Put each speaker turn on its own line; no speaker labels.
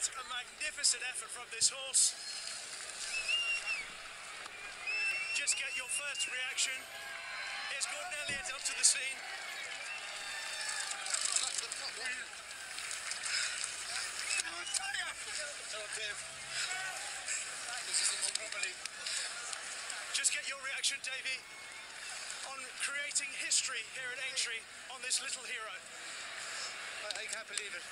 What a magnificent effort from this horse. Just get your first reaction. Here's Gordon Elliott up to the scene. Just get your reaction, Davy, on creating history here at Aintree on this little hero.
I, I can't believe it.